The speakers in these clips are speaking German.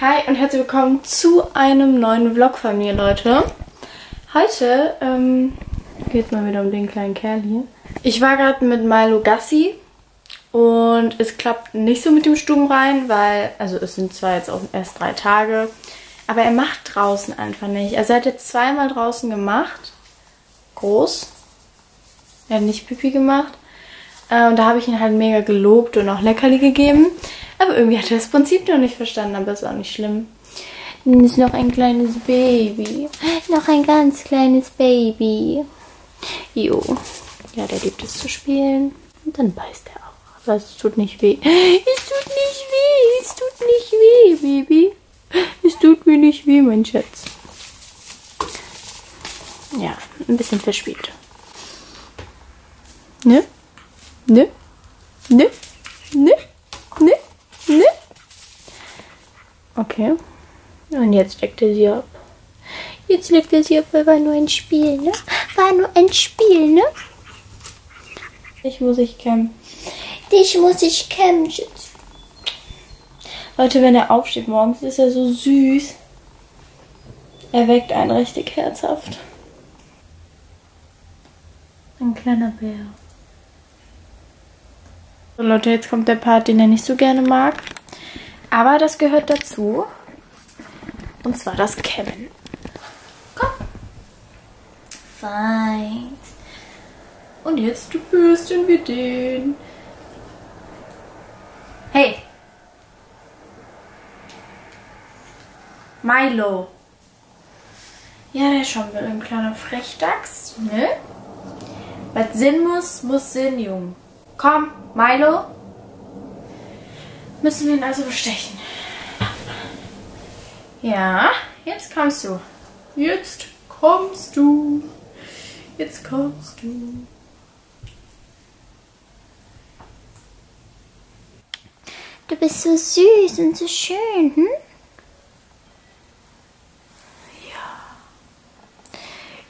Hi und herzlich willkommen zu einem neuen Vlog von mir, Leute. Heute ähm, geht es mal wieder um den kleinen Kerl hier. Ich war gerade mit Milo Gassi und es klappt nicht so mit dem Stubenrein, weil, also es sind zwar jetzt auch erst drei Tage, aber er macht draußen einfach nicht. Also er hat jetzt zweimal draußen gemacht. Groß. Er hat nicht Pipi gemacht. Äh, und da habe ich ihn halt mega gelobt und auch Leckerli gegeben. Aber irgendwie hat er das Prinzip noch nicht verstanden, aber ist auch nicht schlimm. Dann ist noch ein kleines Baby. Noch ein ganz kleines Baby. Jo. Ja, der liebt es zu spielen. Und dann beißt er auch. Aber es tut nicht weh. Es tut nicht weh. Es tut nicht weh, Baby. Es tut mir nicht weh, mein Schatz. Ja, ein bisschen verspielt. Ne? Ne? Ne? Ne? Ne? Okay. Und jetzt leckt er sie ab. Jetzt leckt er sie ab, weil war nur ein Spiel, ne? War nur ein Spiel, ne? Ich muss ich kämmen. Dich muss ich kämmen, Schatz. Leute, wenn er aufsteht morgens, ist er so süß. Er weckt einen richtig herzhaft. Ein kleiner Bär. So Leute, jetzt kommt der Part, den er nicht so gerne mag. Aber das gehört dazu. Und zwar das Kämmen. Komm. Fein. Und jetzt bürsten wir den. Hey. Milo. Ja, der ist schon ein kleiner Frechdachs, ne? Was Sinn muss, muss Sinn, Jung. Komm, Milo. Müssen wir ihn also bestechen. Ja, jetzt kommst du. Jetzt kommst du. Jetzt kommst du. Du bist so süß und so schön, hm? Ja.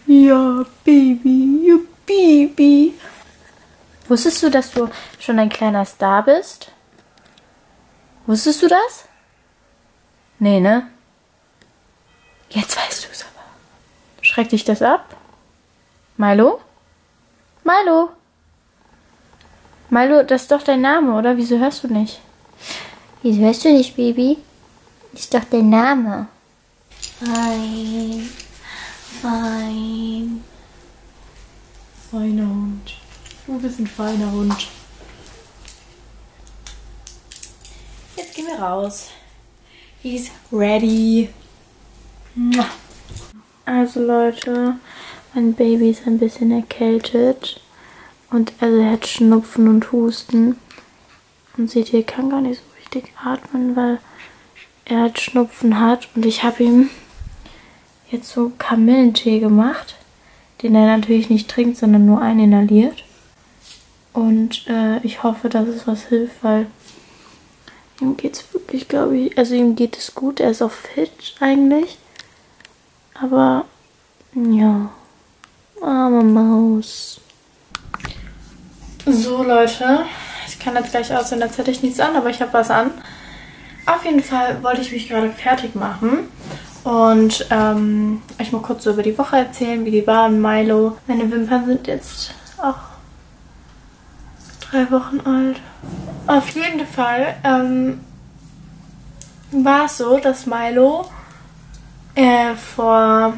Ja, Baby, ja, Baby. Wusstest du, dass du schon ein kleiner Star bist? Wusstest du das? Nee, ne? Jetzt weißt du es aber. Schreckt dich das ab? Milo? Milo? Milo, das ist doch dein Name, oder? Wieso hörst du nicht? Wieso hörst du nicht, Baby? Ist doch dein Name. Fein. Fein. Feiner Hund. Du bist ein feiner Hund. Jetzt gehen wir raus. He's ready. Also Leute, mein Baby ist ein bisschen erkältet. Und er hat Schnupfen und Husten. Und seht ihr, kann gar nicht so richtig atmen, weil er halt Schnupfen hat. Und ich habe ihm jetzt so Kamillentee gemacht, den er natürlich nicht trinkt, sondern nur eininhaliert. Und äh, ich hoffe, dass es was hilft, weil ihm geht es wirklich, glaube ich, also ihm geht es gut. Er ist auch fit eigentlich. Aber ja, arme Maus. So Leute, ich kann jetzt gleich aussehen, als hätte ich nichts an, aber ich habe was an. Auf jeden Fall wollte ich mich gerade fertig machen und ähm, euch mal kurz so über die Woche erzählen, wie die war. Milo. Meine Wimpern sind jetzt auch drei Wochen alt. Auf jeden Fall ähm, war es so, dass Milo äh, vor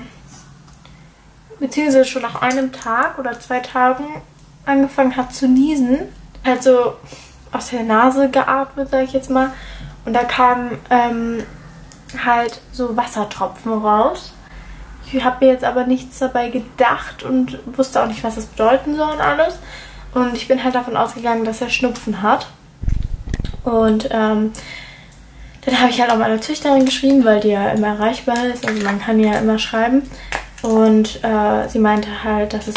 beziehungsweise schon nach einem Tag oder zwei Tagen angefangen hat zu niesen. Also aus der Nase geatmet, sage ich jetzt mal. Und da kamen ähm, halt so Wassertropfen raus. Ich habe mir jetzt aber nichts dabei gedacht und wusste auch nicht, was das bedeuten soll und alles. Und ich bin halt davon ausgegangen, dass er Schnupfen hat. Und ähm, dann habe ich halt auch meine Züchterin geschrieben, weil die ja immer erreichbar ist. Also man kann ja immer schreiben. Und äh, sie meinte halt, dass es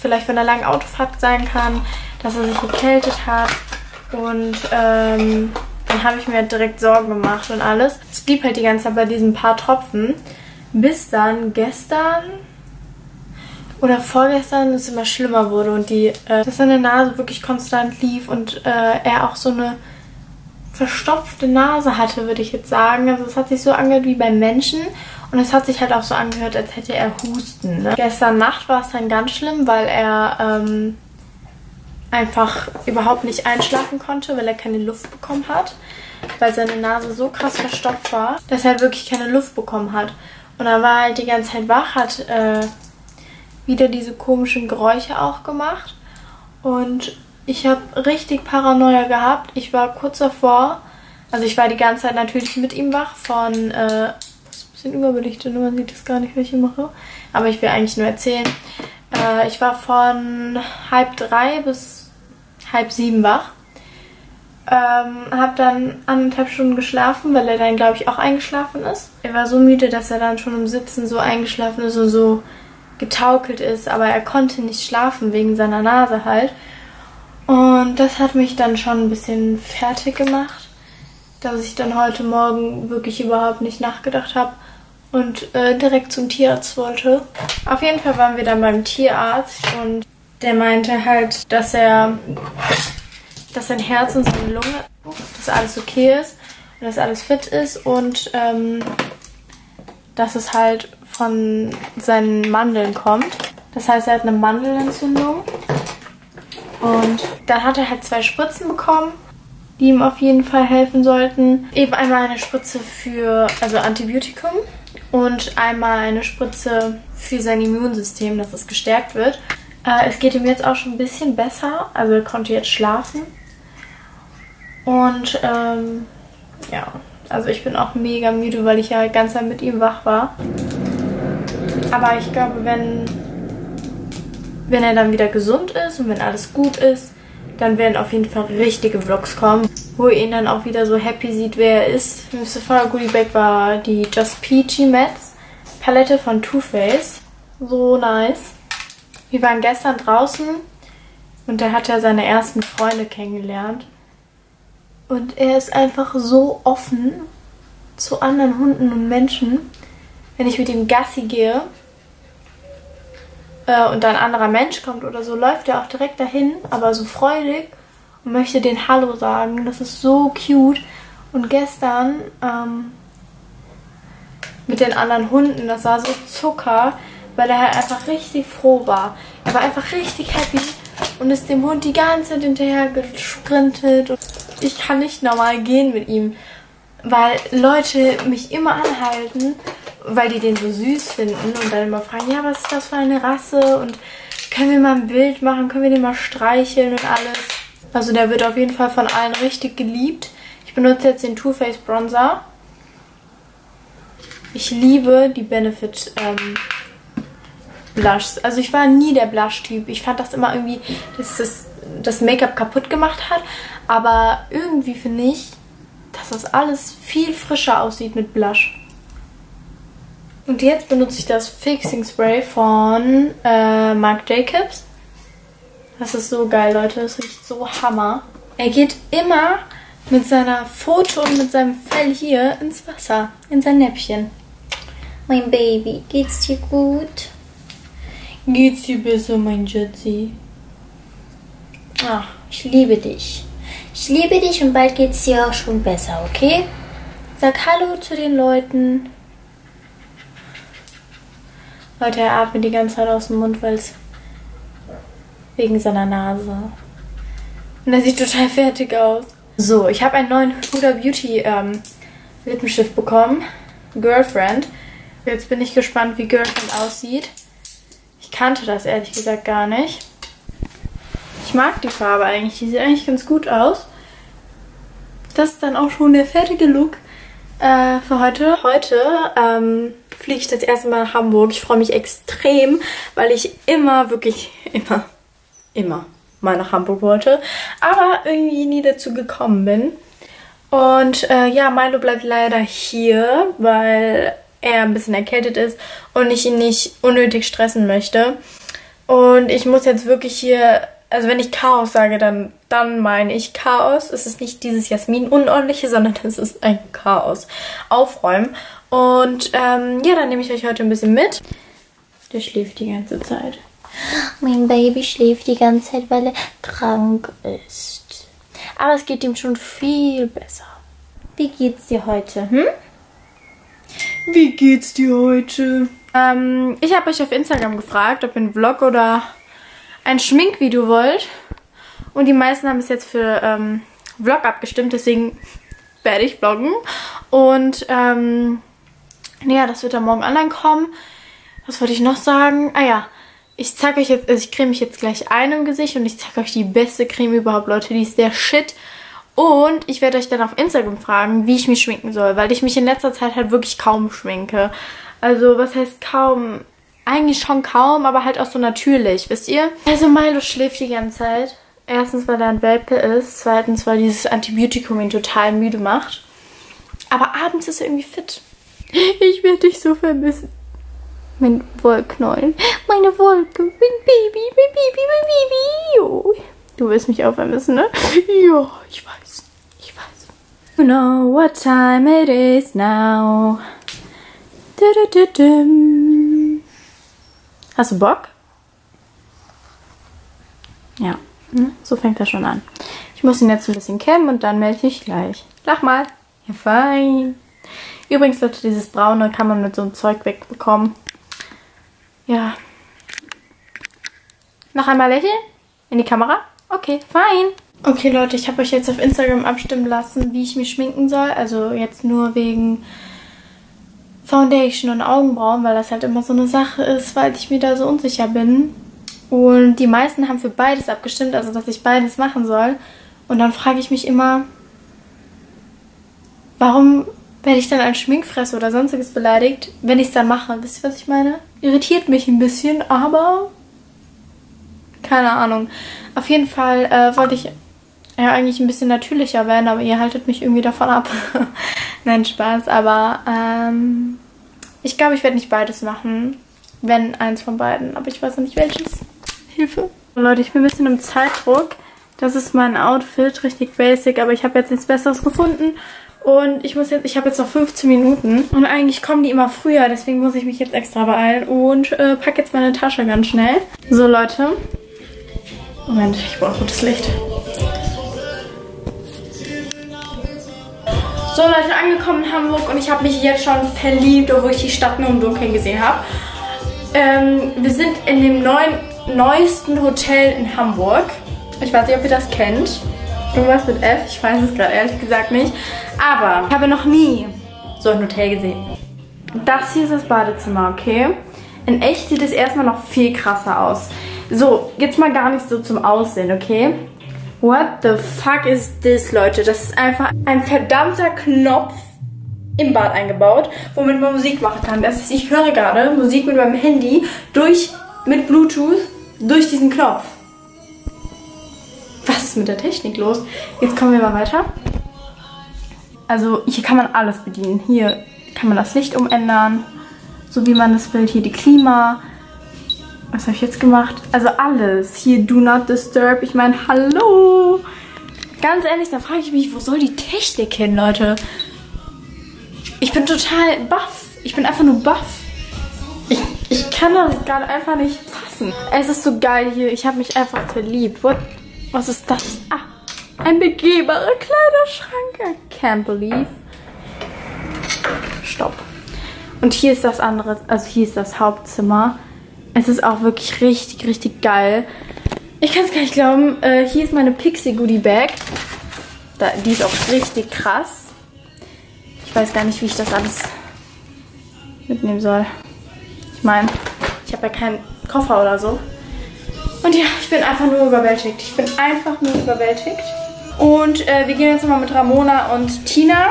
vielleicht von einer langen Autofahrt sein kann, dass er sich gekältet hat. Und ähm, dann habe ich mir direkt Sorgen gemacht und alles. Es blieb halt die ganze Zeit bei diesen paar Tropfen. Bis dann gestern oder vorgestern es immer schlimmer wurde und die, äh, dass seine Nase wirklich konstant lief und äh, er auch so eine verstopfte Nase hatte, würde ich jetzt sagen. Also es hat sich so angehört wie beim Menschen und es hat sich halt auch so angehört, als hätte er Husten. Ne? Gestern Nacht war es dann ganz schlimm, weil er ähm, einfach überhaupt nicht einschlafen konnte, weil er keine Luft bekommen hat. Weil seine Nase so krass verstopft war, dass er halt wirklich keine Luft bekommen hat. Und dann war er halt die ganze Zeit wach, hat äh, wieder diese komischen Geräusche auch gemacht. Und ich habe richtig Paranoia gehabt. Ich war kurz davor, also ich war die ganze Zeit natürlich mit ihm wach von, äh, das ist ein bisschen überbelichtet, man sieht das gar nicht, ich mache. Aber ich will eigentlich nur erzählen. Äh, ich war von halb drei bis halb sieben wach. Ähm, habe dann anderthalb Stunden geschlafen, weil er dann, glaube ich, auch eingeschlafen ist. Er war so müde, dass er dann schon im Sitzen so eingeschlafen ist und so getaukelt ist, aber er konnte nicht schlafen wegen seiner Nase halt. Und das hat mich dann schon ein bisschen fertig gemacht, dass ich dann heute Morgen wirklich überhaupt nicht nachgedacht habe und äh, direkt zum Tierarzt wollte. Auf jeden Fall waren wir dann beim Tierarzt und der meinte halt, dass er, dass sein Herz und seine Lunge, dass alles okay ist und dass alles fit ist und ähm, dass es halt von seinen Mandeln kommt. Das heißt, er hat eine Mandelentzündung und dann hat er halt zwei Spritzen bekommen, die ihm auf jeden Fall helfen sollten. Eben einmal eine Spritze für, also Antibiotikum und einmal eine Spritze für sein Immunsystem, dass es gestärkt wird. Äh, es geht ihm jetzt auch schon ein bisschen besser, also er konnte jetzt schlafen. Und ähm, ja, also ich bin auch mega müde, weil ich ja ganz mit ihm wach war. Aber ich glaube, wenn wenn er dann wieder gesund ist und wenn alles gut ist, dann werden auf jeden Fall richtige Vlogs kommen, wo ihr ihn dann auch wieder so happy sieht, wer er ist. Im Sephora Goodie Bag war die Just Peachy Mats Palette von Too Faced. So nice. Wir waren gestern draußen und da hat er seine ersten Freunde kennengelernt. Und er ist einfach so offen zu anderen Hunden und Menschen. Wenn ich mit ihm Gassi gehe, äh, und ein anderer Mensch kommt oder so, läuft er auch direkt dahin, aber so freudig und möchte den Hallo sagen. Das ist so cute. Und gestern ähm, mit den anderen Hunden, das war so Zucker, weil er halt einfach richtig froh war. Er war einfach richtig happy und ist dem Hund die ganze Zeit hinterher gesprintet. Ich kann nicht normal gehen mit ihm, weil Leute mich immer anhalten weil die den so süß finden und dann immer fragen, ja, was ist das für eine Rasse und können wir mal ein Bild machen, können wir den mal streicheln und alles. Also der wird auf jeden Fall von allen richtig geliebt. Ich benutze jetzt den Too Faced Bronzer. Ich liebe die Benefit ähm, Blushs. Also ich war nie der Blush-Typ. Ich fand das immer irgendwie, das, das Make-up kaputt gemacht hat. Aber irgendwie finde ich, dass das alles viel frischer aussieht mit Blush. Und jetzt benutze ich das Fixing Spray von äh, Marc Jacobs. Das ist so geil, Leute. Das riecht so Hammer. Er geht immer mit seiner Foto und mit seinem Fell hier ins Wasser, in sein Näppchen. Mein Baby, geht's dir gut? Geht's dir besser, mein Jetsi? Ach, ich liebe dich. Ich liebe dich und bald geht's dir auch schon besser, okay? Sag Hallo zu den Leuten. Leute, er atmet die ganze Zeit aus dem Mund, weil es wegen seiner Nase. Und er sieht total fertig aus. So, ich habe einen neuen Huda Beauty ähm, Lippenstift bekommen. Girlfriend. Jetzt bin ich gespannt, wie Girlfriend aussieht. Ich kannte das ehrlich gesagt gar nicht. Ich mag die Farbe eigentlich. Die sieht eigentlich ganz gut aus. Das ist dann auch schon der fertige Look äh, für heute. Heute ähm, fliege ich das erste Mal nach Hamburg. Ich freue mich extrem, weil ich immer, wirklich immer, immer mal nach Hamburg wollte, aber irgendwie nie dazu gekommen bin. Und äh, ja, Milo bleibt leider hier, weil er ein bisschen erkältet ist und ich ihn nicht unnötig stressen möchte. Und ich muss jetzt wirklich hier, also wenn ich Chaos sage, dann, dann meine ich Chaos. Es ist nicht dieses Jasmin-Unordentliche, sondern es ist ein Chaos. Aufräumen. Und ähm, ja, dann nehme ich euch heute ein bisschen mit. Der schläft die ganze Zeit. Mein Baby schläft die ganze Zeit, weil er krank ist. Aber es geht ihm schon viel besser. Wie geht's dir heute, hm? Wie geht's dir heute? Ähm, ich habe euch auf Instagram gefragt, ob ihr einen Vlog oder ein Schminkvideo wollt. Und die meisten haben es jetzt für ähm, Vlog abgestimmt, deswegen werde ich vloggen. Und ähm, ja, das wird dann morgen online kommen. Was wollte ich noch sagen? Ah ja, ich zeige euch jetzt, also ich creme mich jetzt gleich ein im Gesicht und ich zeige euch die beste Creme überhaupt, Leute. Die ist der Shit. Und ich werde euch dann auf Instagram fragen, wie ich mich schminken soll, weil ich mich in letzter Zeit halt wirklich kaum schminke. Also, was heißt kaum? Eigentlich schon kaum, aber halt auch so natürlich, wisst ihr? Also Milo schläft die ganze Zeit. Erstens, weil er ein Welpe ist. Zweitens, weil dieses Antibiotikum ihn total müde macht. Aber abends ist er irgendwie fit. Ich werde dich so vermissen. Mein Wollknäuel. Meine Wolke. Mein Baby, mein Baby, mein Baby. Oh. Du willst mich auch vermissen, ne? Ja, ich weiß. Ich weiß. You know what time it is now. Hast du Bock? Ja, hm, so fängt er schon an. Ich muss ihn jetzt ein bisschen kämmen und dann melde ich gleich. Lach mal. Ja, fein. Übrigens, Leute, dieses Braune kann man mit so einem Zeug wegbekommen. Ja. Noch einmal lächeln? In die Kamera? Okay, fein. Okay, Leute, ich habe euch jetzt auf Instagram abstimmen lassen, wie ich mich schminken soll. Also jetzt nur wegen Foundation und Augenbrauen, weil das halt immer so eine Sache ist, weil ich mir da so unsicher bin. Und die meisten haben für beides abgestimmt, also dass ich beides machen soll. Und dann frage ich mich immer, warum werde ich dann als Schminkfresse oder sonstiges beleidigt, wenn ich es dann mache? Wisst ihr, was ich meine? Irritiert mich ein bisschen, aber keine Ahnung. Auf jeden Fall äh, wollte ich ja eigentlich ein bisschen natürlicher werden, aber ihr haltet mich irgendwie davon ab. Nein, Spaß. Aber ähm, ich glaube, ich werde nicht beides machen. Wenn eins von beiden. Aber ich weiß noch nicht welches. Hilfe. Leute, ich bin ein bisschen im Zeitdruck. Das ist mein Outfit, richtig basic, aber ich habe jetzt nichts Besseres gefunden. Und ich muss jetzt, ich habe jetzt noch 15 Minuten. Und eigentlich kommen die immer früher, deswegen muss ich mich jetzt extra beeilen. Und äh, packe jetzt meine Tasche ganz schnell. So, Leute. Moment, ich brauche gutes Licht. So Leute, angekommen in Hamburg und ich habe mich jetzt schon verliebt, obwohl ich die Stadt nur im Dunkeln gesehen habe. Ähm, wir sind in dem neuen, neuesten Hotel in Hamburg. Ich weiß nicht, ob ihr das kennt. Irgendwas mit F, ich weiß es gerade ehrlich gesagt nicht. Aber ich habe noch nie so ein Hotel gesehen. Das hier ist das Badezimmer, okay? In echt sieht es erstmal noch viel krasser aus. So, jetzt mal gar nicht so zum Aussehen, okay? What the fuck is this, Leute? Das ist einfach ein verdammter Knopf im Bad eingebaut, womit man Musik machen kann. Das heißt, ich höre gerade Musik mit meinem Handy durch, mit Bluetooth durch diesen Knopf. Was ist mit der Technik los? Jetzt kommen wir mal weiter. Also hier kann man alles bedienen. Hier kann man das Licht umändern, so wie man das will. Hier die Klima, was habe ich jetzt gemacht? Also alles. Hier Do Not Disturb. Ich meine, hallo. Ganz ehrlich, da frage ich mich, wo soll die Technik hin, Leute? Ich bin total baff. Ich bin einfach nur baff. Ich, ich kann das gerade einfach nicht fassen. Es ist so geil hier. Ich habe mich einfach verliebt. What? Was ist das? Ah, ein begehbarer Kleiderschrank. I can't believe. Stopp. Und hier ist das andere, also hier ist das Hauptzimmer. Es ist auch wirklich richtig, richtig geil. Ich kann es gar nicht glauben. Äh, hier ist meine Pixie Goodie Bag. Da, die ist auch richtig krass. Ich weiß gar nicht, wie ich das alles mitnehmen soll. Ich meine, ich habe ja keinen Koffer oder so. Und ja, ich bin einfach nur überwältigt. Ich bin einfach nur überwältigt. Und äh, wir gehen jetzt nochmal mit Ramona und Tina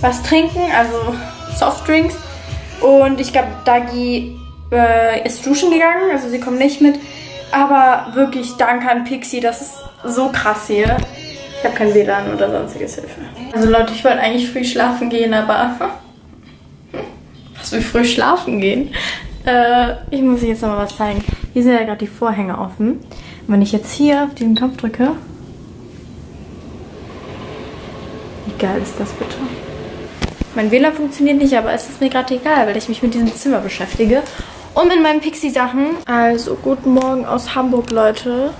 was trinken, also Softdrinks. Und ich glaube, Dagi äh, ist duschen gegangen, also sie kommt nicht mit. Aber wirklich danke an Pixie, das ist so krass hier. Ich habe kein WLAN oder sonstiges Hilfe. Also Leute, ich wollte eigentlich früh schlafen gehen, aber... was wie früh schlafen gehen? Äh, ich muss euch jetzt nochmal was zeigen. Hier sind ja gerade die Vorhänge offen. Und wenn ich jetzt hier auf diesen Knopf drücke... Wie geil ist das bitte? Mein WLAN funktioniert nicht, aber es ist mir gerade egal, weil ich mich mit diesem Zimmer beschäftige. Und mit meinen Pixie-Sachen. Also, guten Morgen aus Hamburg, Leute.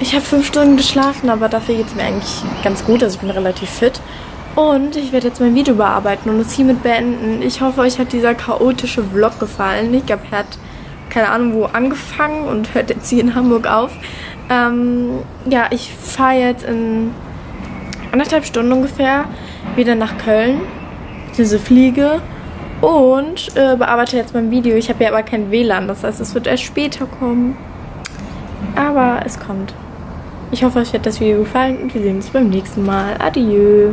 Ich habe fünf Stunden geschlafen, aber dafür geht es mir eigentlich ganz gut. Also ich bin relativ fit. Und ich werde jetzt mein Video bearbeiten und es hiermit beenden. Ich hoffe, euch hat dieser chaotische Vlog gefallen. Ich glaube, er hat keine Ahnung wo angefangen und hört jetzt hier in Hamburg auf. Ähm, ja, ich fahre jetzt in anderthalb Stunden ungefähr wieder nach Köln. Diese Fliege. Und äh, bearbeite jetzt mein Video. Ich habe ja aber kein WLAN, das heißt, es wird erst später kommen. Aber es kommt. Ich hoffe, euch hat das Video gefallen und wir sehen uns beim nächsten Mal. Adieu.